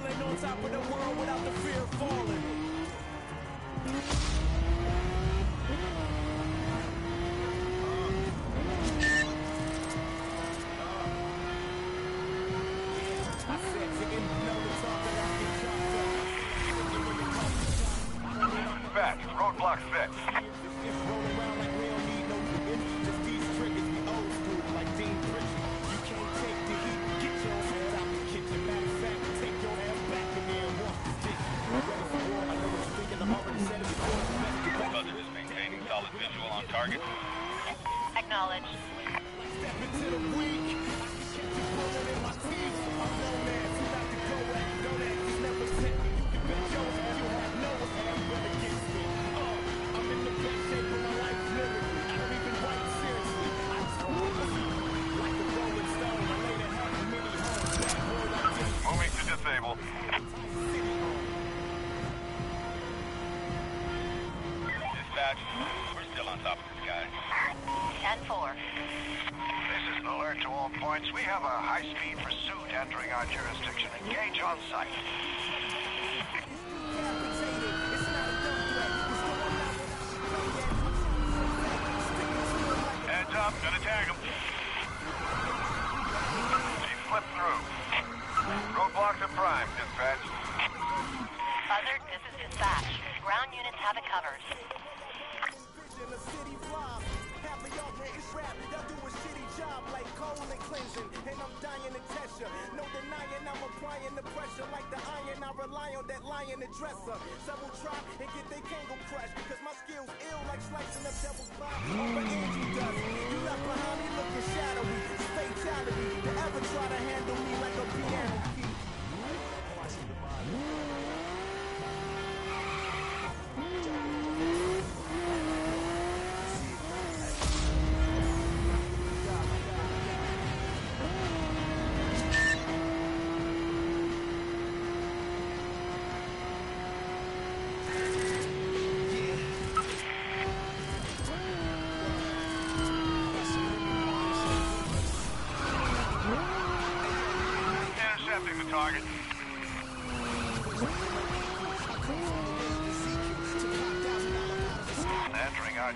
chilling on top of the world without the fear of falling. Roadblock. target. Acknowledged. units have it covered. I'm dying to test ya. No denying I'm applying the pressure like the iron. I rely on that lion to dress up. Several will try and get their kangle crushed, cause my skills ill like slicing up devil's pie over angel dust. You left behind me looking shadowy, it's fatality to ever try to handle me like a piano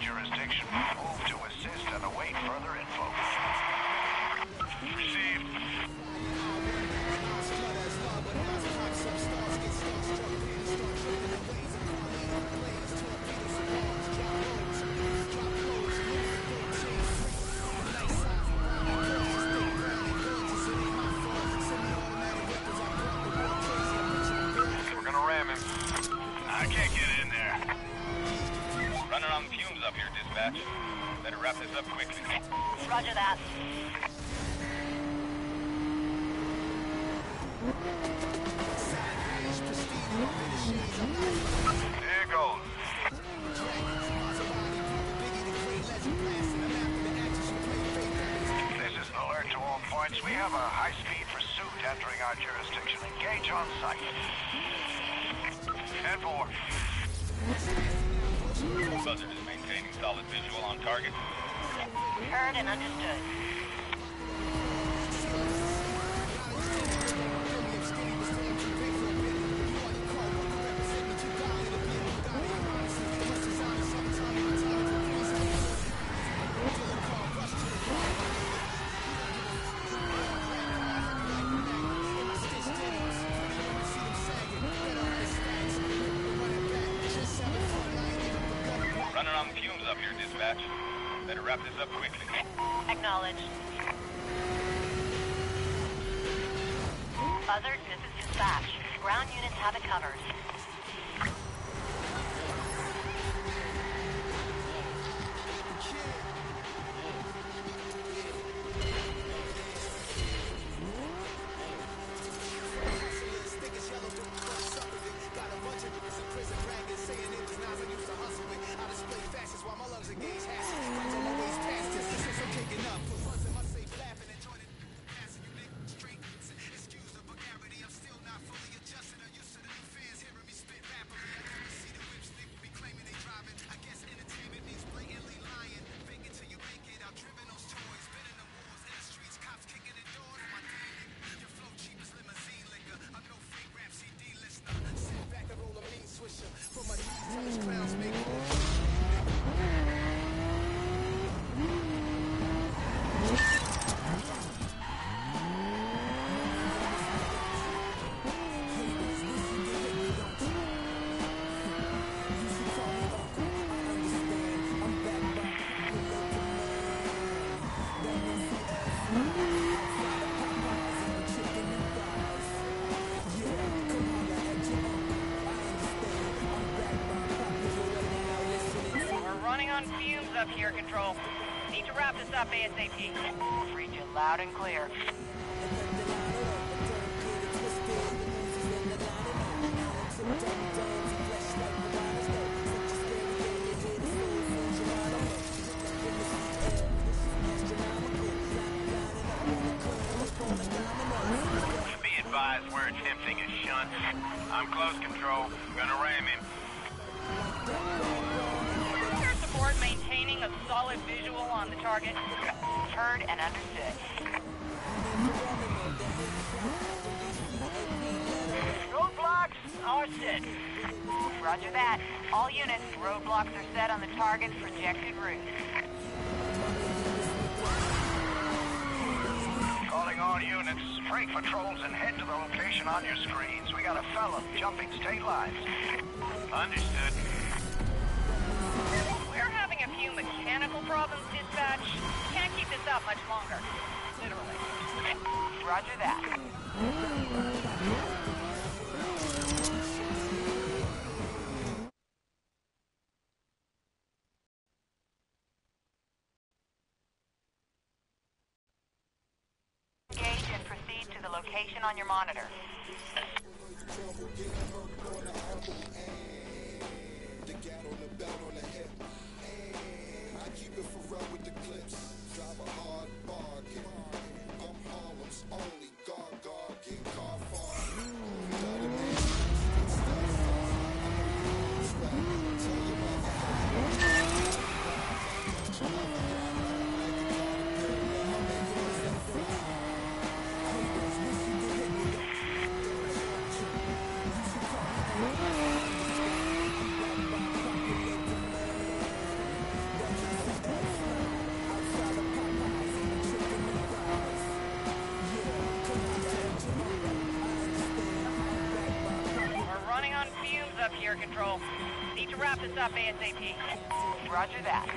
jurisdiction, move to assist and await further Buzzard is maintaining solid visual on target. Heard and understood. wrap this up quickly. Acknowledged. Buzzard, this is dispatch. Ground units have it covered. On fumes up here, Control. Need to wrap this up ASAP. Read you loud and clear. Be advised we're attempting a shunt. I'm close control. Gonna ram him. Air maintaining a solid visual on the target. Heard and understood. Roadblocks are set. Roger that. All units, roadblocks are set on the target's projected route. Calling all units. Break patrols and head to the location on your screens. We got a fellow jumping state lines. Understood. Problems, dispatch. Can't keep this up much longer. Literally. Roger that. Engage and proceed to the location on your monitor. Up Control. Need to wrap this up ASAP. Roger that.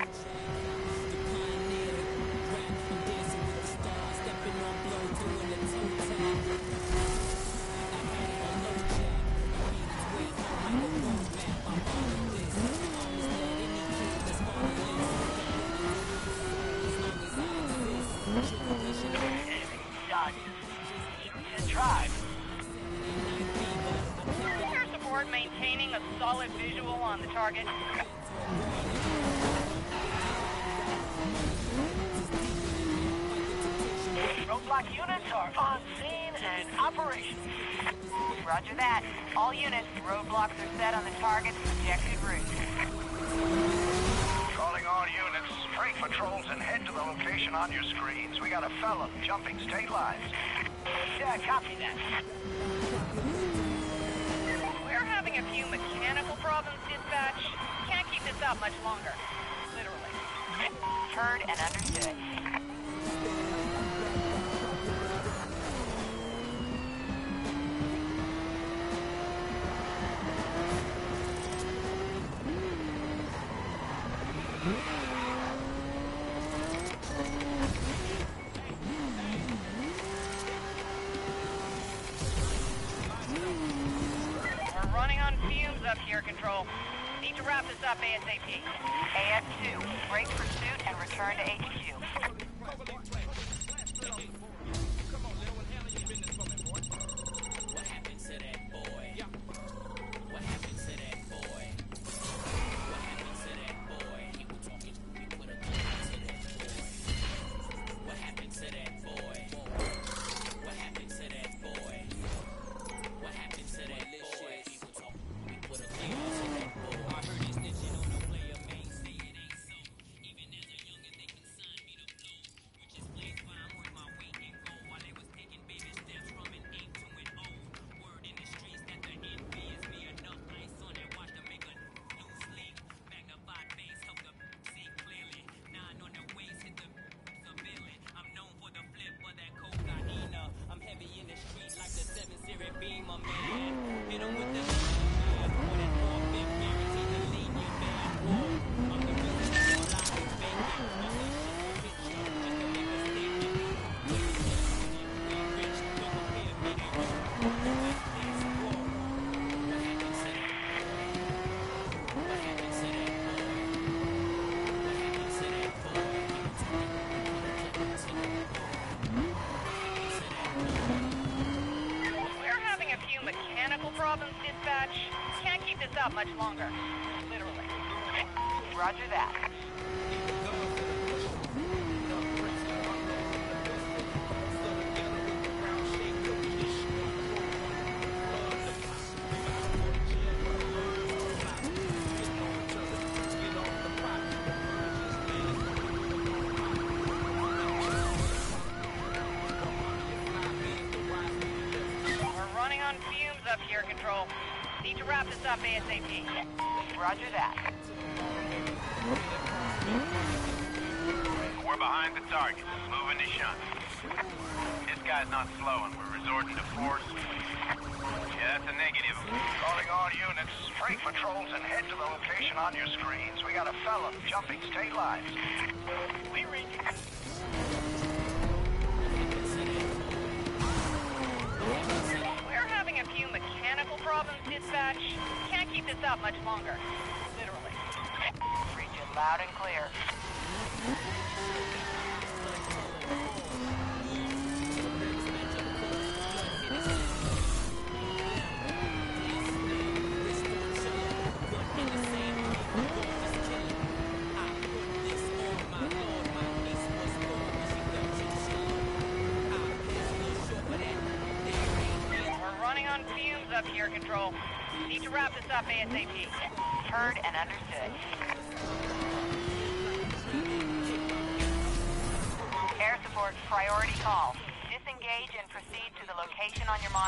All units, roadblocks are set on the target's projected route. Calling all units. Break patrols and head to the location on your screens. We got a fellow jumping state lines. Yeah, copy that. We're having a few mechanical problems, dispatch. Can't keep this up much longer. Literally. Heard and understood. Control. Need to wrap this up ASAP. AF2, break pursuit and return to HQ. Up much longer. Literally. Roger that. Not slowing. We're resorting to force. Yeah, that's a negative. Calling all units, freight patrols, and head to the location on your screens. We got a felon jumping state lines. We read you. We're having a few mechanical problems, dispatch. Can't keep this up much longer. Literally. Read you loud and clear. Up ASAP. Heard and understood. Air support priority call. Disengage and proceed to the location on your monitor.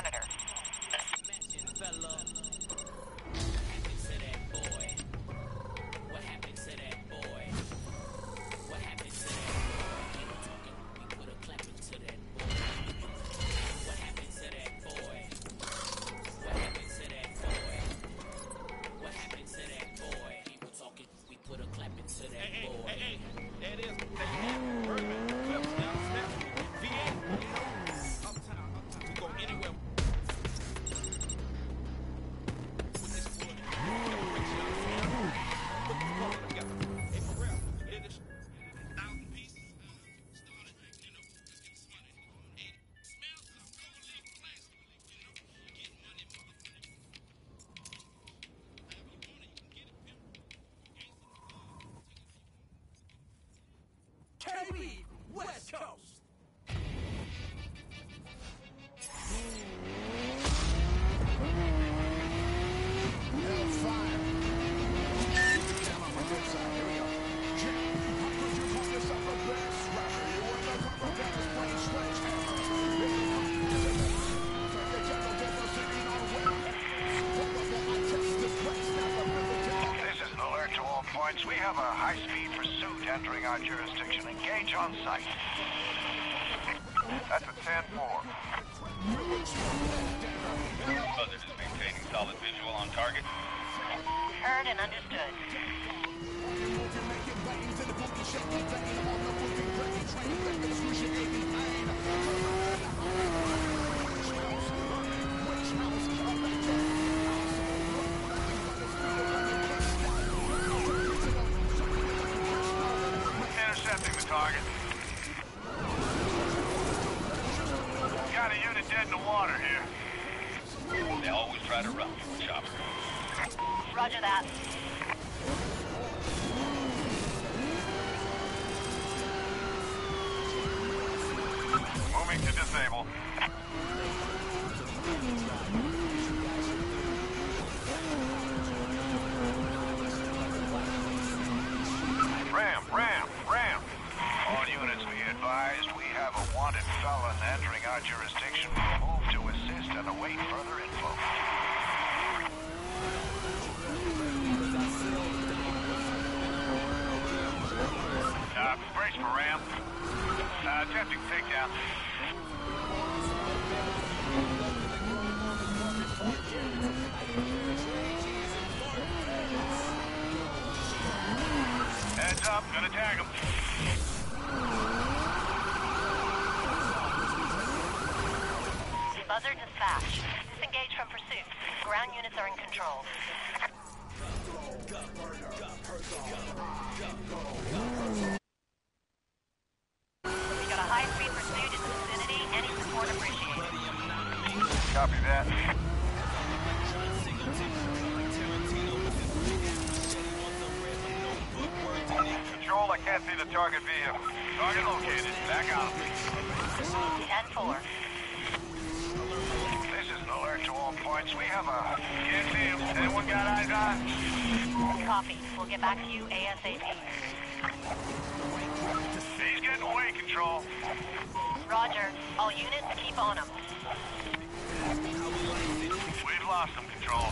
To. We have a high-speed pursuit entering our jurisdiction. Engage on sight. That's a 10-4. Buzzard is maintaining solid visual on target. Heard and understood. Target. Got a unit dead in the water here. They always try to run. Chopper. Roger that. Copy that. Control, I can't see the target vehicle. Target located. Back out. 10-4. This is an alert to all points. We have a... Can't see him. Anyone got eyes on? Copy. We'll get back to you ASAP. He's getting away, Control. Roger. All units, keep on him. Lost him, Control.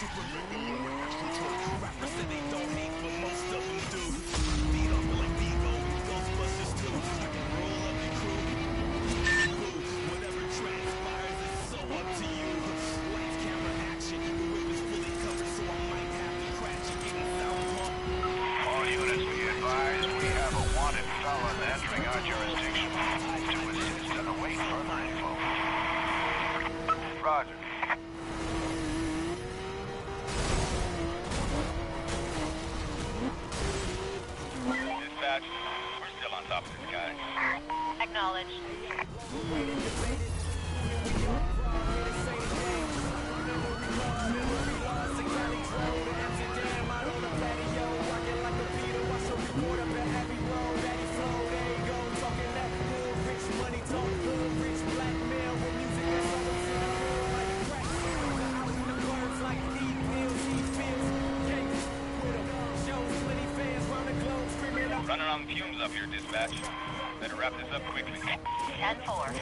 All fumes up here, dispatch. Better wrap this up quickly. 10-4.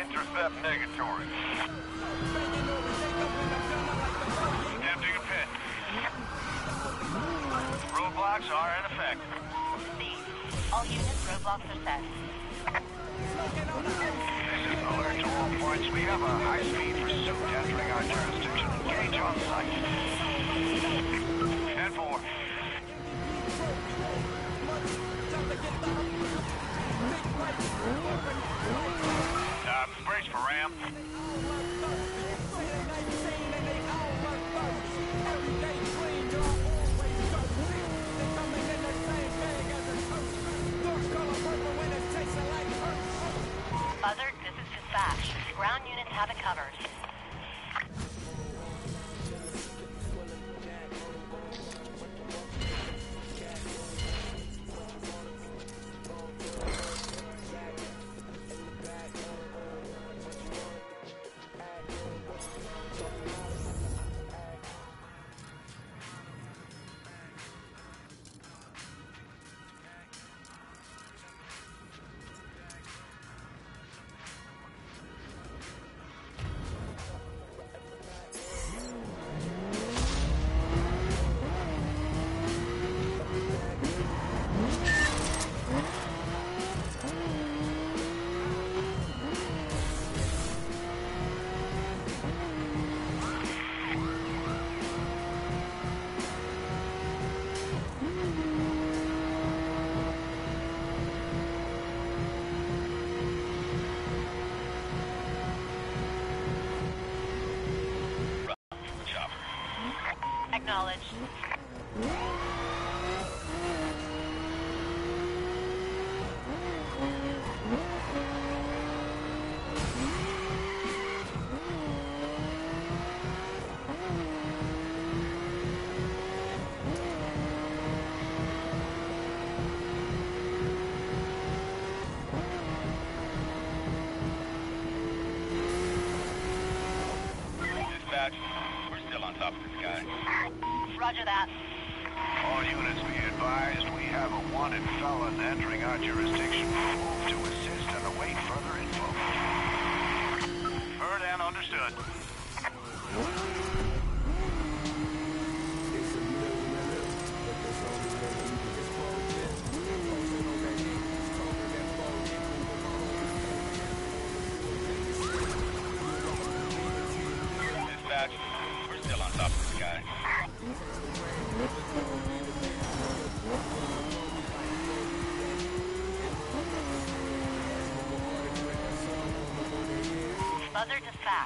Intercept negatory. Emptying a pit. Roadblocks are in effect. C. All units, roadblocks are set. Points. We have it covered. Roger that.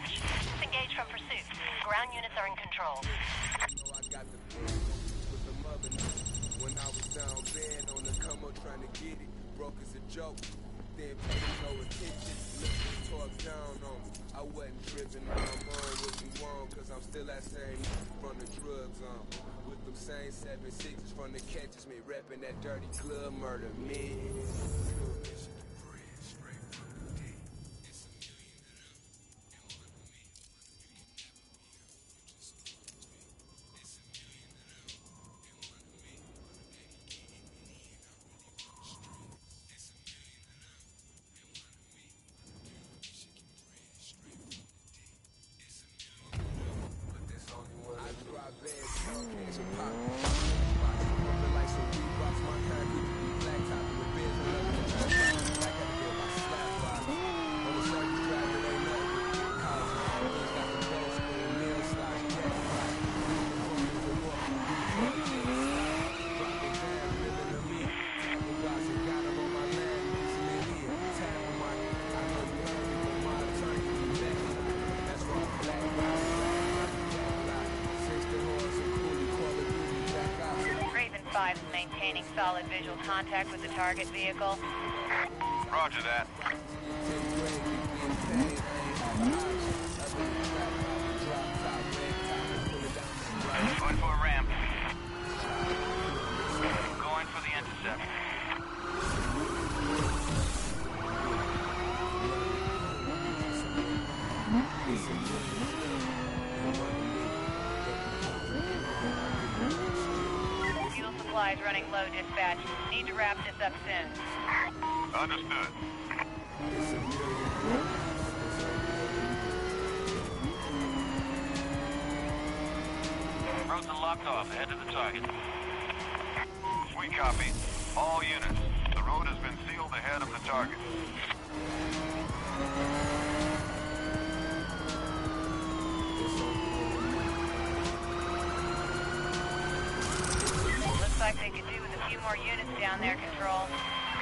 Dispatch. Disengage from pursuit. Ground units are in control. When I was down bad on the come up trying to get it, broke as a joke. No attention, the talk down on me. I wasn't want, cause I'm still that same from the. With them same seven sixes from the catches me, that dirty club murder me. Maintaining solid visual contact with the target vehicle. Roger that. Running low, dispatch. Need to wrap this up soon. Understood. Roads are locked off. Head to the target. We copy. All units. The road has been sealed ahead of the target. They could do with a few more units down there, Control.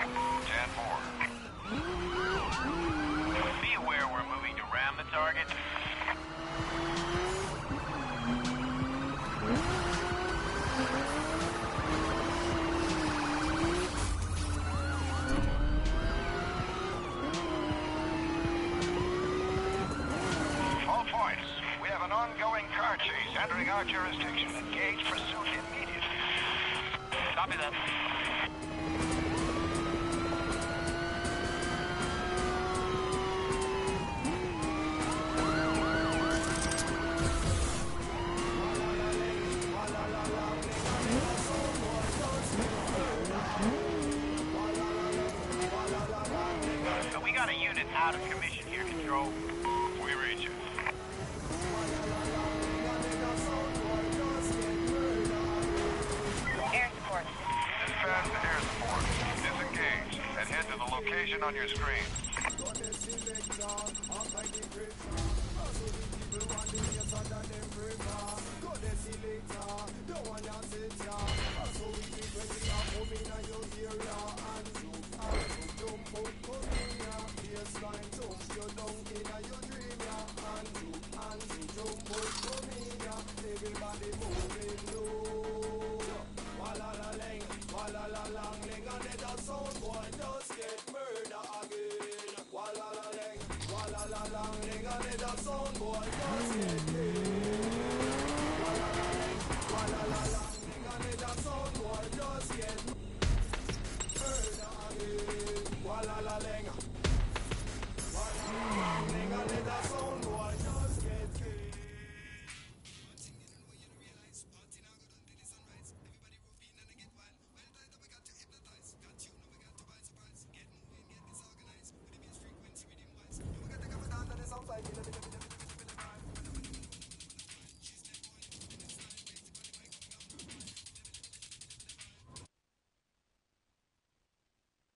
10-4. Be aware we're moving to ram the target. Points. We have an ongoing car chase entering our jurisdiction. Engage pursuit. Copy that. On your screen.